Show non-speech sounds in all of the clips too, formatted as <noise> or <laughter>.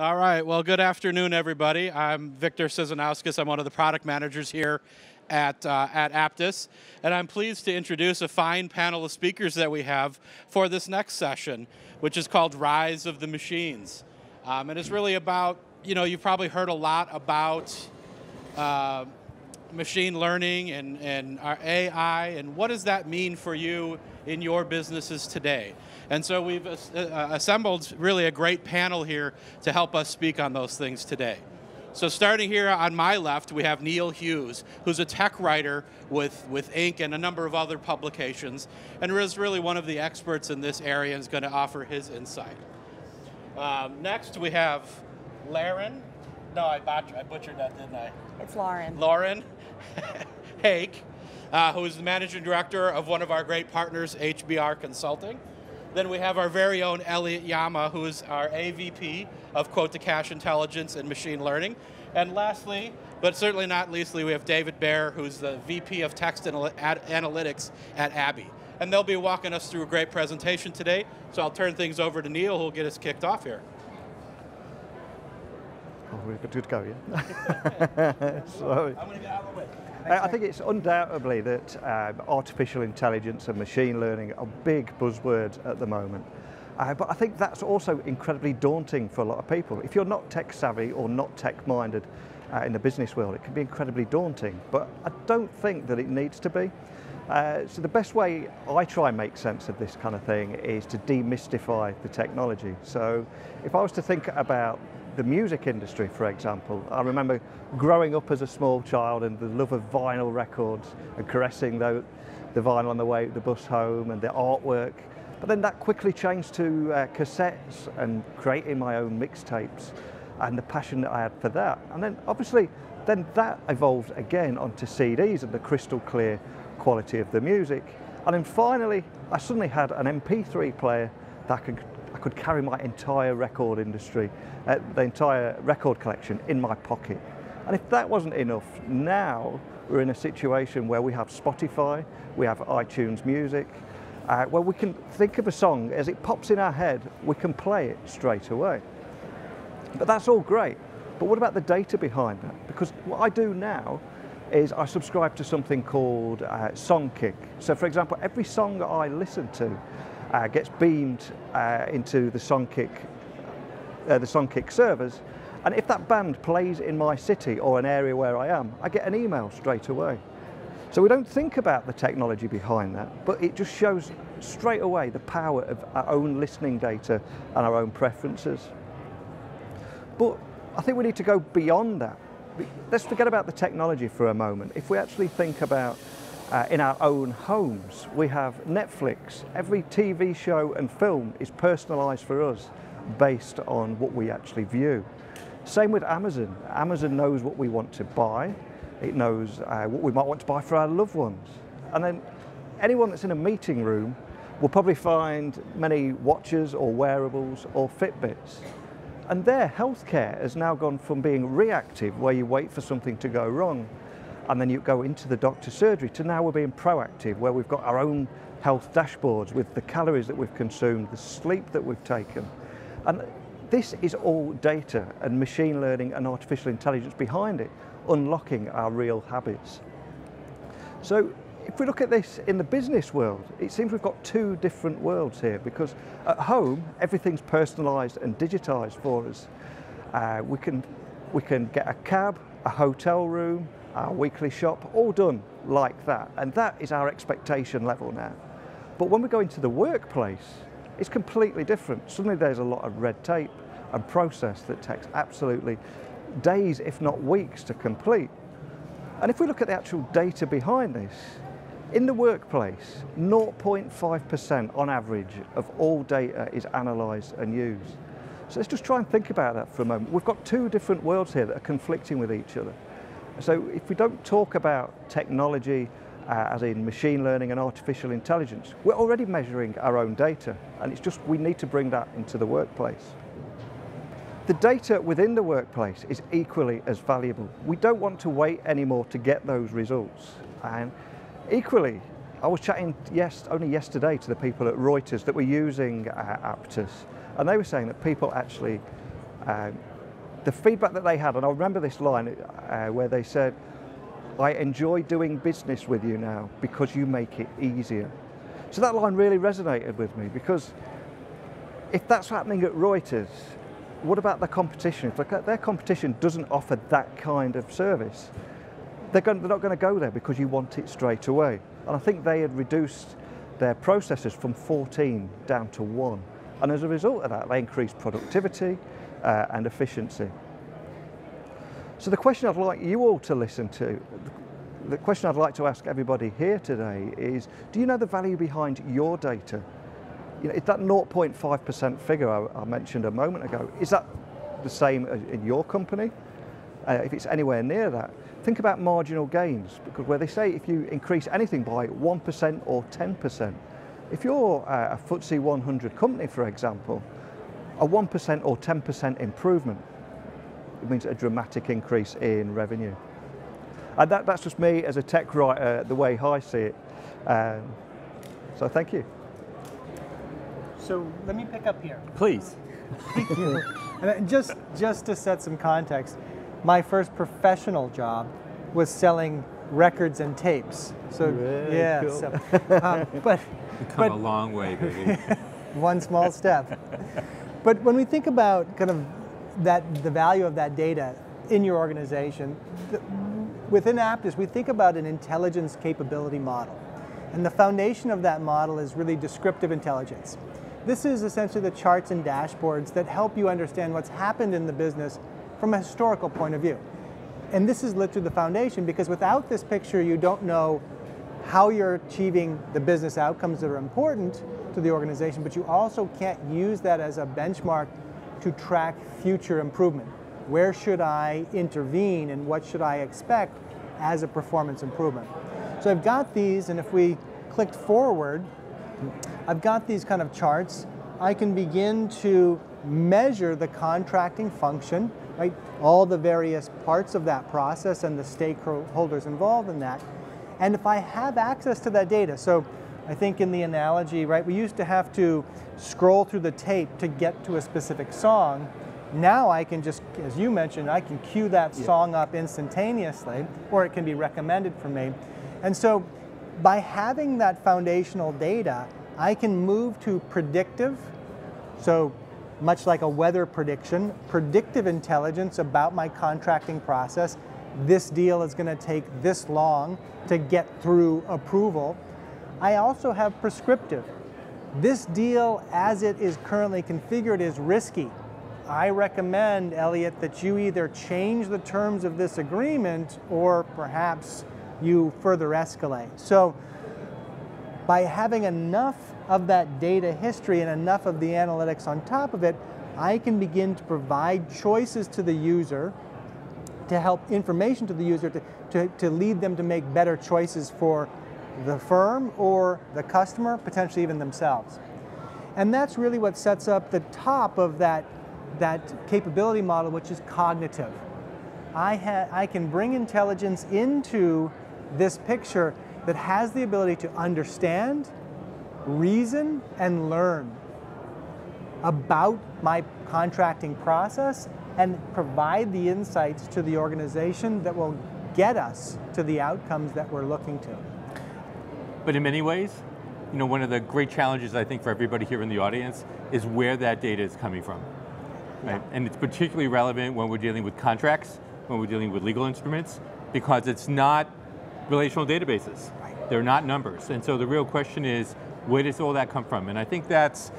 All right, well, good afternoon, everybody. I'm Victor Sizanauskas. I'm one of the product managers here at, uh, at Apttus, and I'm pleased to introduce a fine panel of speakers that we have for this next session, which is called Rise of the Machines. Um, and it's really about, you know, you've probably heard a lot about uh, machine learning and, and our AI, and what does that mean for you in your businesses today? And so we've uh, assembled really a great panel here to help us speak on those things today. So starting here on my left, we have Neil Hughes, who's a tech writer with, with Inc. and a number of other publications, and is really one of the experts in this area and is going to offer his insight. Um, next, we have Laren. No, I, botched, I butchered that, didn't I? It's Lauren. Lauren <laughs> Hake, uh, who is the managing director of one of our great partners, HBR Consulting. Then we have our very own Elliot Yama, who is our AVP of quote to cash intelligence and machine learning. And lastly, but certainly not leastly, we have David Baer, who's the VP of Text Analytics at ABBYY. And they'll be walking us through a great presentation today. So I'll turn things over to Neil, who'll get us kicked off here. Oh, we're good to go, yeah? Sorry. I'm going to get out of the way. I think it's undoubtedly that um, artificial intelligence and machine learning are big buzzwords at the moment. Uh, but I think that's also incredibly daunting for a lot of people. If you're not tech savvy or not tech minded uh, in the business world, it can be incredibly daunting. But I don't think that it needs to be. Uh, so the best way I try and make sense of this kind of thing is to demystify the technology. So if I was to think about the music industry, for example. I remember growing up as a small child and the love of vinyl records and caressing the, the vinyl on the way the bus home and the artwork. But then that quickly changed to uh, cassettes and creating my own mixtapes and the passion that I had for that. And then obviously, then that evolved again onto CDs and the crystal clear quality of the music. And then finally, I suddenly had an MP3 player that I could carry my entire record industry, uh, the entire record collection in my pocket. And if that wasn't enough, now we're in a situation where we have Spotify, we have iTunes Music, uh, where we can think of a song as it pops in our head, we can play it straight away. But that's all great. But what about the data behind that? Because what I do now is I subscribe to something called uh, Songkick. So for example, every song that I listen to uh, gets beamed uh, into the Songkick, uh, the Songkick servers. And if that band plays in my city or an area where I am, I get an email straight away. So we don't think about the technology behind that, but it just shows straight away the power of our own listening data and our own preferences. But I think we need to go beyond that. Let's forget about the technology for a moment. If we actually think about uh, in our own homes. We have Netflix. Every TV show and film is personalized for us based on what we actually view. Same with Amazon. Amazon knows what we want to buy. It knows uh, what we might want to buy for our loved ones. And then anyone that's in a meeting room will probably find many watches or wearables or Fitbits. And their healthcare has now gone from being reactive, where you wait for something to go wrong, and then you go into the doctor's surgery to now we're being proactive where we've got our own health dashboards with the calories that we've consumed, the sleep that we've taken. And this is all data and machine learning and artificial intelligence behind it, unlocking our real habits. So if we look at this in the business world, it seems we've got two different worlds here because at home, everything's personalized and digitized for us. Uh, we, can, we can get a cab, a hotel room, our weekly shop, all done like that. And that is our expectation level now. But when we go into the workplace, it's completely different. Suddenly there's a lot of red tape and process that takes absolutely days, if not weeks, to complete. And if we look at the actual data behind this, in the workplace, 0.5% on average of all data is analysed and used. So let's just try and think about that for a moment. We've got two different worlds here that are conflicting with each other. So if we don't talk about technology uh, as in machine learning and artificial intelligence, we're already measuring our own data and it's just we need to bring that into the workplace. The data within the workplace is equally as valuable. We don't want to wait anymore to get those results. And equally, I was chatting yes, only yesterday to the people at Reuters that were using uh, Apttus, and they were saying that people actually Um, the feedback that they had, and I remember this line uh, where they said, I enjoy doing business with you now because you make it easier. So that line really resonated with me because if that's happening at Reuters, what about the competition? If their competition doesn't offer that kind of service, they're, going, they're not going to go there because you want it straight away. And I think they had reduced their processes from 14 down to one. And as a result of that, they increased productivity uh, and efficiency. So the question I'd like you all to listen to, the question I'd like to ask everybody here today is, do you know the value behind your data? You know, is that 0.5% figure I, I, mentioned a moment ago, is that the same in your company? Uh, if it's anywhere near that, think about marginal gains, because where they say if you increase anything by 1% or 10%, if you're uh, a FTSE 100 company, for example, a 1% or 10% improvement, it means a dramatic increase in revenue. And that, that's just me as a tech writer, the way I see it. Um, so thank you. So let me pick up here. Please. Thank you. and just, just to set some context, my first professional job was selling records and tapes. So Very yeah, cool. so, um, but <laughs> You've come but, a long way, baby. <laughs> one small step. But when we think about kind of that the value of that data in your organization, the, within Apttus, we think about an intelligence capability model. And the foundation of that model is really descriptive intelligence. This is essentially the charts and dashboards that help you understand what's happened in the business from a historical point of view. And this is literally the foundation because without this picture, you don't know how you're achieving the business outcomes that are important to the organization, but you also can't use that as a benchmark to track future improvement. Where should I intervene and what should I expect as a performance improvement? So I've got these, and if we clicked forward, I've got these kind of charts. I can begin to measure the contracting function, right? All the various parts of that process and the stakeholders involved in that. And if I have access to that data, so I think in the analogy, right, we used to have to scroll through the tape to get to a specific song. Now I can just, as you mentioned, I can cue that yeah. song up instantaneously, or it can be recommended for me. And so by having that foundational data, I can move to predictive, so much like a weather prediction, predictive intelligence about my contracting process. This deal is going to take this long to get through approval. I also have prescriptive. This deal, as it is currently configured, is risky. I recommend, Elliot, that you either change the terms of this agreement or perhaps you further escalate. So by having enough of that data history and enough of the analytics on top of it, I can begin to provide choices to the user to help information to the user to, to, to lead them to make better choices for the firm or the customer, potentially even themselves. And that's really what sets up the top of that, that capability model, which is cognitive. I, I can bring intelligence into this picture that has the ability to understand, reason, and learn about my contracting process and provide the insights to the organization that will get us to the outcomes that we're looking to. But in many ways, you know, one of the great challenges I think for everybody here in the audience is where that data is coming from. Right? Yeah. And it's particularly relevant when we're dealing with contracts, when we're dealing with legal instruments, because it's not relational databases. They're not numbers. And so the real question is, where does all that come from? And I think that's,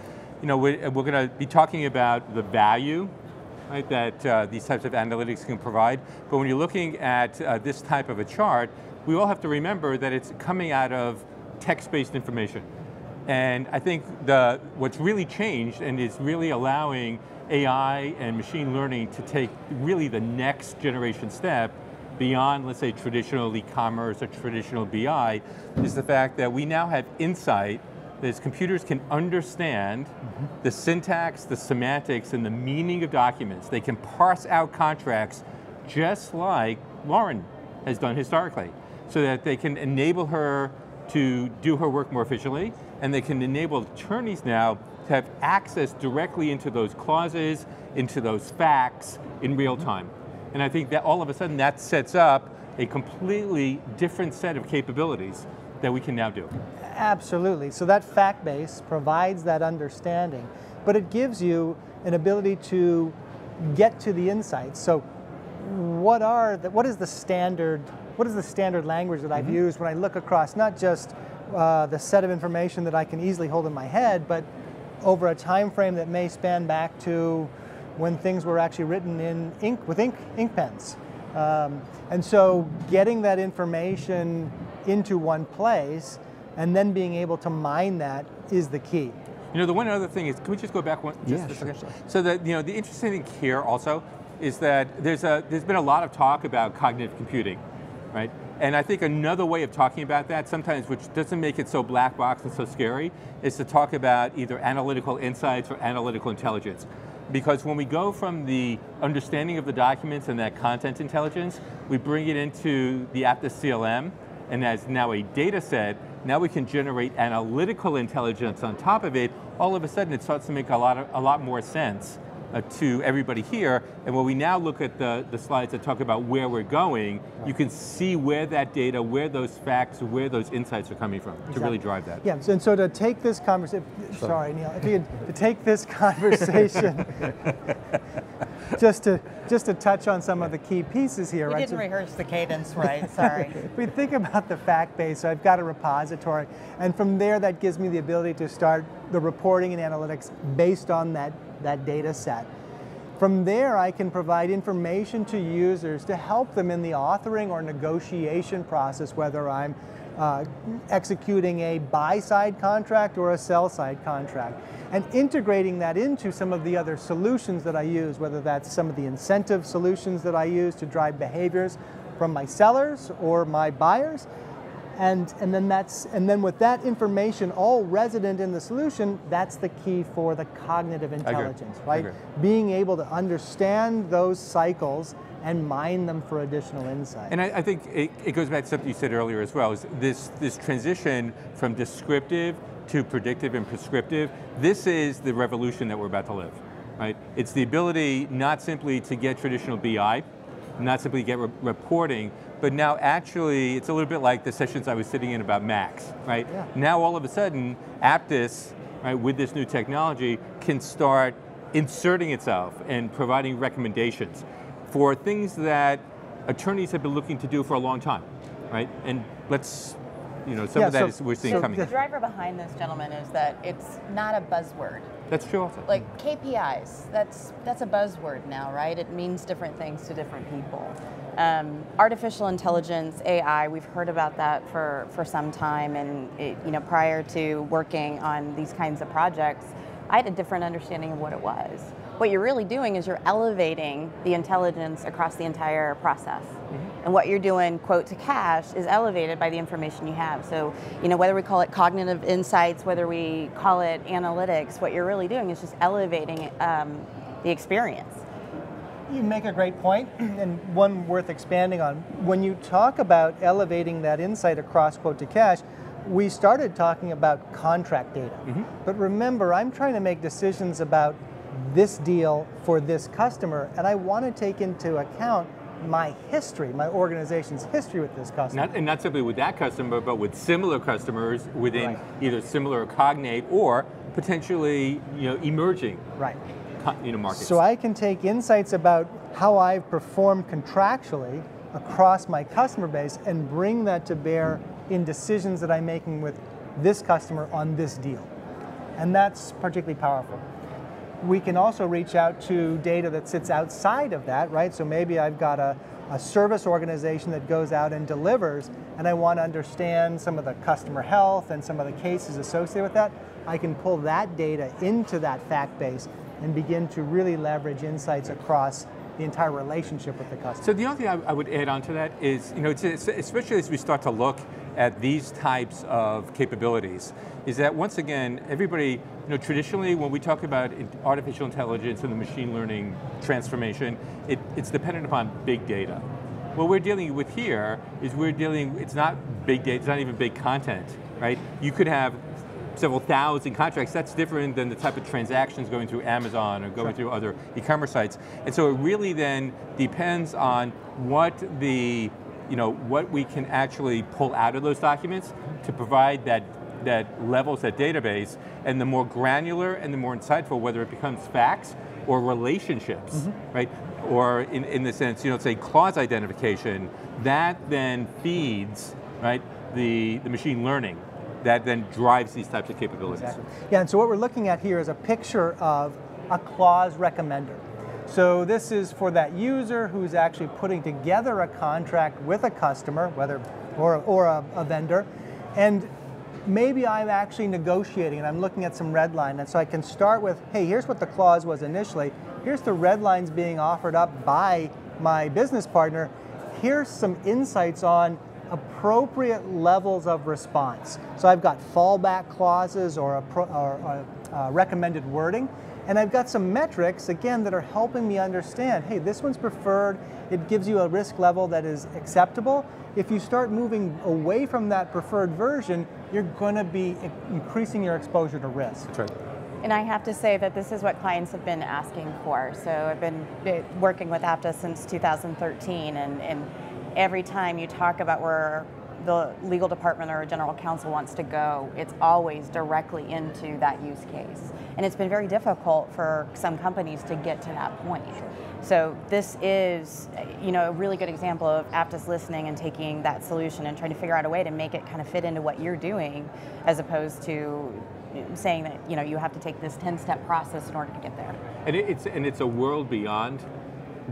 you know, we're, we're going to be talking about the value right, that uh, these types of analytics can provide. But when you're looking at uh, this type of a chart, we all have to remember that it's coming out of text-based information. And I think the, what's really changed and is really allowing AI and machine learning to take really the next generation step beyond, let's say, traditional e-commerce or traditional BI, is the fact that we now have insight that computers can understand mm -hmm. the syntax, the semantics, and the meaning of documents. They can parse out contracts just like Lauren has done historically, so that they can enable her to do her work more efficiently, and they can enable attorneys now to have access directly into those clauses, into those facts in real mm-hmm. time. And I think that all of a sudden that sets up a completely different set of capabilities that we can now do. Absolutely. So that fact base provides that understanding, but it gives you an ability to get to the insights. So what are the, what is the standard what is the standard language that I've mm -hmm. used when I look across not just uh, the set of information that I can easily hold in my head, but over a time frame that may span back to when things were actually written in ink with ink ink pens. Um, and so getting that information into one place and then being able to mine that is the key. You know, the one other thing is, can we just go back one? Just yeah, sure, sure. So that you know, the interesting thing here also is that there's a there's been a lot of talk about cognitive computing, right? And I think another way of talking about that, sometimes which doesn't make it so black box and so scary, is to talk about either analytical insights or analytical intelligence. Because when we go from the understanding of the documents and that content intelligence, we bring it into the Apttus CLM, and as now a data set, now we can generate analytical intelligence on top of it. All of a sudden, it starts to make a lot, of, a lot more sense uh, to everybody here. And when we now look at the, the slides that talk about where we're going, you can see where that data, where those facts, where those insights are coming from exactly. to really drive that. Yeah, and so to take this conversation, sorry Neil, if you could, to take this <laughs> conversation, <laughs> just to just to touch on some of the key pieces here. We right? didn't so, rehearse the cadence <laughs> right, sorry. we think about the fact base, so I've got a repository, and from there that gives me the ability to start the reporting and analytics based on that that data set. From there, I can provide information to users to help them in the authoring or negotiation process, whether I'm uh, executing a buy-side contract or a sell-side contract, and integrating that into some of the other solutions that I use, whether that's some of the incentive solutions that I use to drive behaviors from my sellers or my buyers, and, and, then that's, and then with that information all resident in the solution, that's the key for the cognitive intelligence, right? Being able to understand those cycles and mine them for additional insight. And I, I think it, it, goes back to something you said earlier as well, is this, this transition from descriptive to predictive and prescriptive, this is the revolution that we're about to live, right? It's the ability not simply to get traditional BI, not simply get re reporting, but now actually it's a little bit like the sessions I was sitting in about Max, right? Yeah. Now all of a sudden, Apttus, right, with this new technology, can start inserting itself and providing recommendations for things that attorneys have been looking to do for a long time, right? And let's you know, some yeah, of that so, is we're seeing so coming. The driver behind this, gentlemen, is that it's not a buzzword. That's true also. Like KPIs, that's that's a buzzword now, right? It means different things to different people. Um, artificial intelligence, AI, we've heard about that for, for some time, and it, you know, prior to working on these kinds of projects, I had a different understanding of what it was. What you're really doing is you're elevating the intelligence across the entire process. Mm-hmm. And what you're doing, quote to cash, is elevated by the information you have. So, you know, whether we call it cognitive insights, whether we call it analytics, what you're really doing is just elevating um, the experience. You make a great point, <clears throat> and one worth expanding on. When you talk about elevating that insight across quote to cash, we started talking about contract data. Mm-hmm. But remember, I'm trying to make decisions about this deal for this customer, and I want to take into account my history, my organization's history with this customer. Not, and not simply with that customer, but with similar customers within right. either similar or cognate or potentially you know emerging right. you know, markets. So I can take insights about how I've performed contractually across my customer base and bring that to bear in decisions that I'm making with this customer on this deal. And that's particularly powerful. We can also reach out to data that sits outside of that, right? So maybe I've got a, a service organization that goes out and delivers, and I want to understand some of the customer health and some of the cases associated with that. I can pull that data into that fact base and begin to really leverage insights across the entire relationship with the customer. So the only thing I, I would add on to that is, you know, especially as we start to look at these types of capabilities, is that once again, everybody, know, traditionally when we talk about artificial intelligence and the machine learning transformation, it, it's dependent upon big data. What we're dealing with here is we're dealing, it's not big data, it's not even big content, right? You could have several thousand contracts, that's different than the type of transactions going through Amazon or going sure. through other e-commerce sites. And so it really then depends on what the, you know, what we can actually pull out of those documents to provide that that levels that database, and the more granular and the more insightful, whether it becomes facts or relationships, mm -hmm. right? Or in, in the sense, you know, say clause identification, that then feeds, right, the, the machine learning that then drives these types of capabilities. Exactly. Yeah, and so what we're looking at here is a picture of a clause recommender. So this is for that user who's actually putting together a contract with a customer, whether or, or a, a vendor, and maybe I'm actually negotiating and I'm looking at some red line, and so I can start with, hey, here's what the clause was initially, here's the red lines being offered up by my business partner, here's some insights on appropriate levels of response. So I've got fallback clauses or, a pro, or a, a uh, recommended wording, and I've got some metrics, again, that are helping me understand, hey, this one's preferred, it gives you a risk level that is acceptable. If you start moving away from that preferred version, you're going to be increasing your exposure to risk. That's right. And I have to say that this is what clients have been asking for. So I've been eh, working with Apttus since 2013, and, and every time you talk about where the legal department or a general counsel wants to go, it's always directly into that use case. And it's been very difficult for some companies to get to that point. So this is, you know, a really good example of Apttus listening and taking that solution and trying to figure out a way to make it kind of fit into what you're doing, as opposed to saying that you know you have to take this 10-step process in order to get there. And it's and it's a world beyond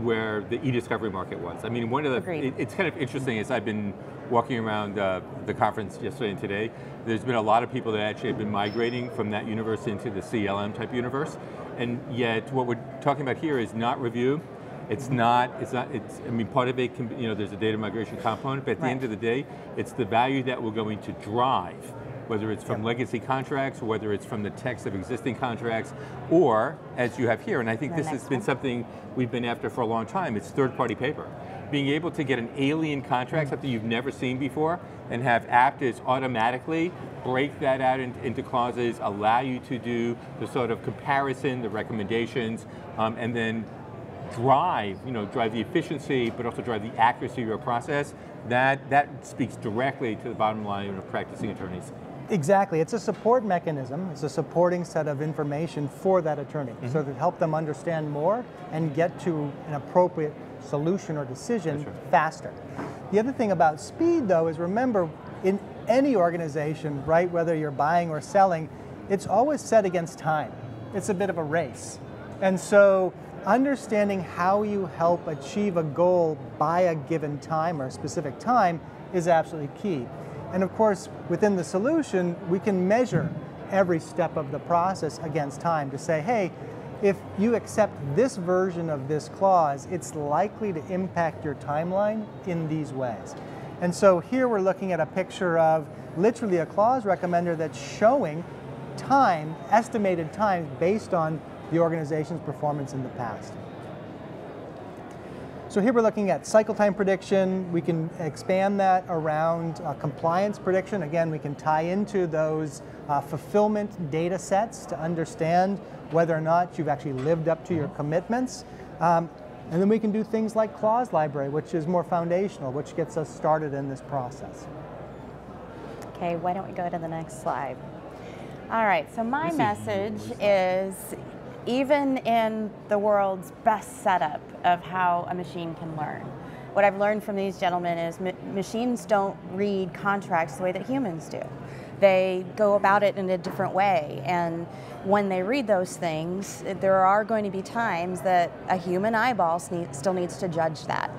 where the e-discovery market was. I mean, one of the, it, it's kind of interesting as I've been walking around uh, the conference yesterday and today, there's been a lot of people that actually have been migrating from that universe into the CLM type universe. And yet what we're talking about here is not review, it's not, it's not, it's, I mean, part of it can, you know, there's a data migration component, but at right. the end of the day, it's the value that we're going to drive whether it's from yep. legacy contracts, whether it's from the text of existing contracts, or as you have here, and I think the this has been one. something we've been after for a long time, it's third-party paper. Being able to get an alien contract, mm. something you've never seen before, and have Apttus automatically break that out in, into clauses, allow you to do the sort of comparison, the recommendations, um, and then drive, you know, drive the efficiency, but also drive the accuracy of your process, that, that speaks directly to the bottom line of practicing attorneys. Exactly. It's a support mechanism. It's a supporting set of information for that attorney mm -hmm. so to help them understand more and get to an appropriate solution or decision right. faster. The other thing about speed, though, is remember in any organization, right, whether you're buying or selling, it's always set against time. It's a bit of a race. And so understanding how you help achieve a goal by a given time or a specific time is absolutely key. And of course, within the solution, we can measure every step of the process against time to say, hey, if you accept this version of this clause, it's likely to impact your timeline in these ways. And so here we're looking at a picture of literally a clause recommender that's showing time, estimated time based on the organization's performance in the past. So here we're looking at cycle time prediction. We can expand that around uh, compliance prediction. Again, we can tie into those uh, fulfillment data sets to understand whether or not you've actually lived up to your commitments. Um, and then we can do things like clause library, which is more foundational, which gets us started in this process. Okay, why don't we go to the next slide? All right, so my message is even in the world's best setup of how a machine can learn. What I've learned from these gentlemen is ma machines don't read contracts the way that humans do. They go about it in a different way. And when they read those things, there are going to be times that a human eyeball still needs to judge that.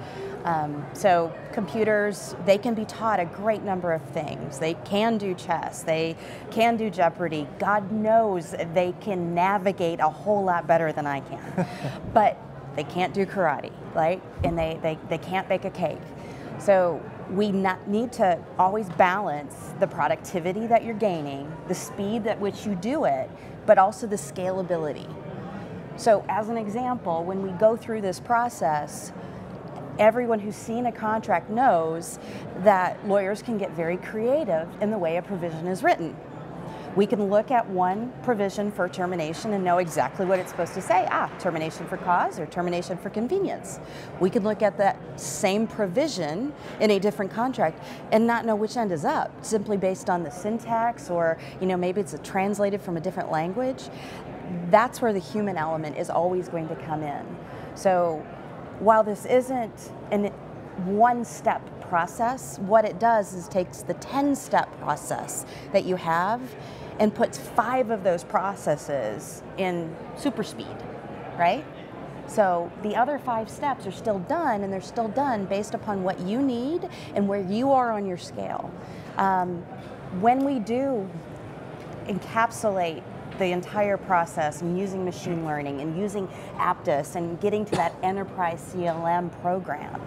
Um, so computers, they can be taught a great number of things. They can do chess, they can do Jeopardy. God knows they can navigate a whole lot better than I can. <laughs> but they can't do karate, right? And they, they, they can't bake a cake. So we need to always balance the productivity that you're gaining, the speed at which you do it, but also the scalability. So as an example, when we go through this process, everyone who's seen a contract knows that lawyers can get very creative in the way a provision is written. We can look at one provision for termination and know exactly what it's supposed to say. Ah, termination for cause or termination for convenience. We can look at that same provision in a different contract and not know which end is up, simply based on the syntax or you know maybe it's translated from a different language. That's where the human element is always going to come in. So while this isn't an one step process, what it does is takes the 10 step process that you have and puts five of those processes in super speed, right? So the other five steps are still done, and they're still done based upon what you need and where you are on your scale. Um, when we do encapsulate the entire process and using machine learning and using Apttus and getting to that enterprise CLM program,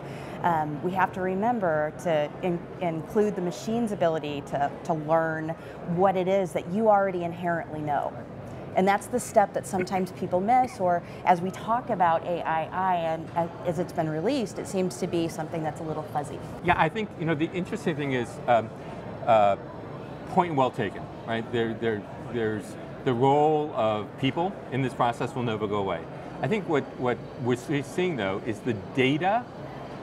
um, we have to remember to in, include the machine's ability to, to learn what it is that you already inherently know. And that's the step that sometimes people miss, or as we talk about AI and as it's been released, it seems to be something that's a little fuzzy. Yeah, I think you know the interesting thing is um, uh, point well taken, right? There, there, there's the role of people in this process will never go away. I think what, what we're seeing though is the data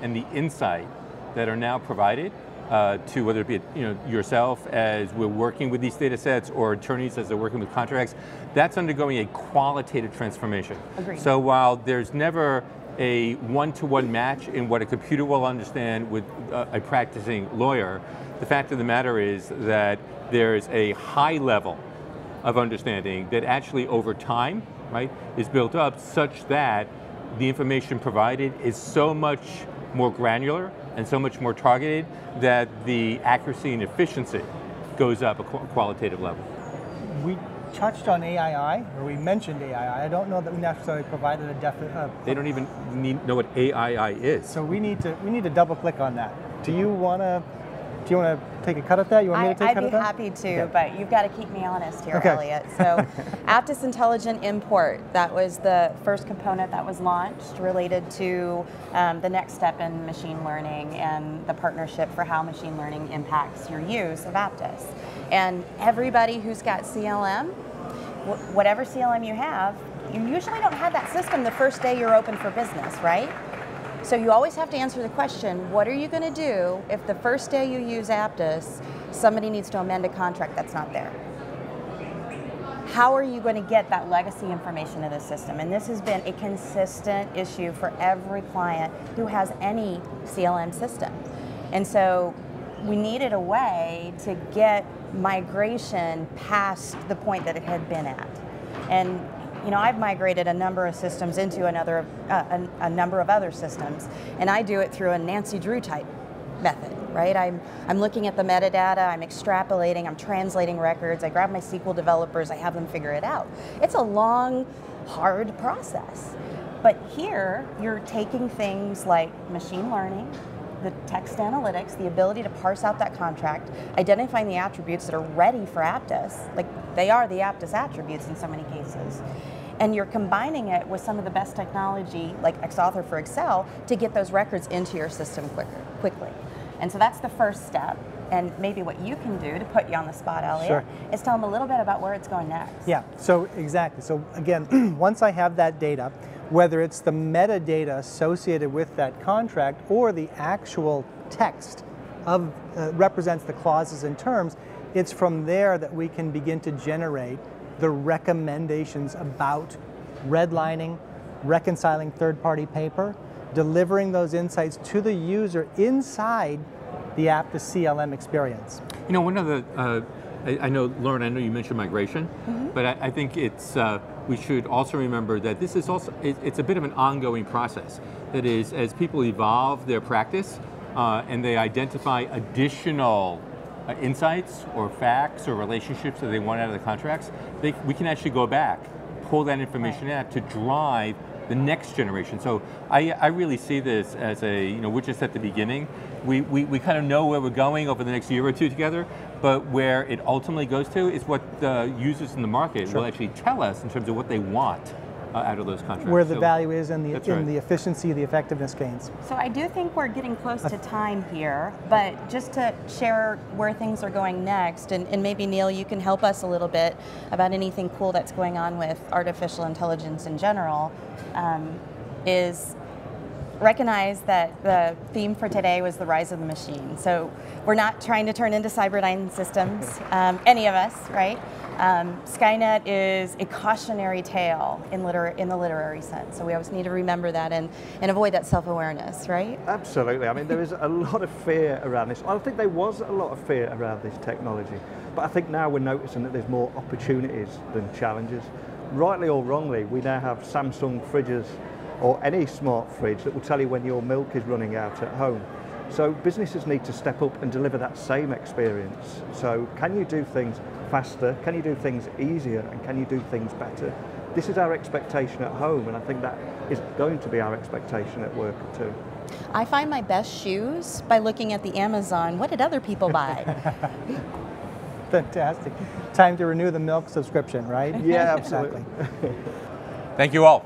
and the insight that are now provided uh, to whether it be you know yourself as we're working with these data sets or attorneys as they're working with contracts, that's undergoing a qualitative transformation. Agreed. So while there's never a one-to-one match in what a computer will understand with uh, a practicing lawyer, the fact of the matter is that there's a high level of understanding that actually over time, right, is built up such that the information provided is so much more granular and so much more targeted that the accuracy and efficiency goes up a qualitative level. We touched on AII, or we mentioned AII. I don't know that we necessarily provided a definite. Uh, they don't even need, know what AII is. So we need to we need to double click on that. Do you want to do you want to take a cut at that? You want I, to take I'd a cut at that? I'd be happy to, but you've got to keep me honest here, okay. Elliot. So, <laughs> Apttus Intelligent Import, that was the first component that was launched related to um, the next step in machine learning and the partnership for how machine learning impacts your use of Apttus. And everybody who's got CLM, whatever CLM you have, you usually don't have that system the first day you're open for business, right? So you always have to answer the question, what are you going to do if the first day you use Apttus, somebody needs to amend a contract that's not there? How are you going to get that legacy information in the system? And this has been a consistent issue for every client who has any CLM system. And so we needed a way to get migration past the point that it had been at. And you know, I've migrated a number of systems into another, uh, a, a, number of other systems, and I do it through a Nancy Drew type method, right? I'm, I'm looking at the metadata, I'm extrapolating, I'm translating records, I grab my SQL developers, I have them figure it out. It's a long, hard process. But here, you're taking things like machine learning, the text analytics, the ability to parse out that contract, identifying the attributes that are ready for Apttus, like they are the Apttus attributes in so many cases, and you're combining it with some of the best technology, like XAuthor for Excel, to get those records into your system quicker, quickly. And so that's the first step. And maybe what you can do to put you on the spot, Elliot, sure. is tell them a little bit about where it's going next. Yeah, so exactly. So again, <clears throat> once I have that data, whether it's the metadata associated with that contract or the actual text of uh, represents the clauses and terms, it's from there that we can begin to generate the recommendations about redlining, reconciling third-party paper, delivering those insights to the user inside the Apttus CLM experience. You know, one of the, uh, I, I, know, Lauren, I know you mentioned migration, mm -hmm. but I, I, think it's, uh, we should also remember that this is also, it, it's a bit of an ongoing process. That is, as people evolve their practice uh, and they identify additional uh, insights or facts or relationships that they want out of the contracts, they, we can actually go back, pull that information right. out to drive the next generation. So I, I really see this as a, you know, we're just at the beginning. We, we, we kind of know where we're going over the next year or two together, but where it ultimately goes to is what the users in the market sure. will actually tell us in terms of what they want uh, out of those contracts. Where the So- value is and the That's in right. the efficiency, the effectiveness gains. So I do think we're getting close to time here, but just to share where things are going next, and, and maybe Neil, you can help us a little bit about anything cool that's going on with artificial intelligence in general, um, is recognize that the theme for today was the rise of the machine. So we're not trying to turn into Cyberdyne systems, um, any of us, right? Um, Skynet is a cautionary tale in, liter- in the literary sense. So we always need to remember that and, and avoid that self-awareness, right? Absolutely. I mean, there is a lot of fear around this. I think there was a lot of fear around this technology, but I think now we're noticing that there's more opportunities than challenges. Rightly or wrongly, we now have Samsung fridges or any smart fridge that will tell you when your milk is running out at home. So businesses need to step up and deliver that same experience. So can you do things faster? Can you do things easier? And can you do things better? This is our expectation at home, and I think that is going to be our expectation at work too. I find my best shoes by looking at the Amazon. What did other people buy? <laughs> Fantastic. Time to renew the milk subscription, right? Yeah, <laughs> absolutely. <laughs> Thank you all.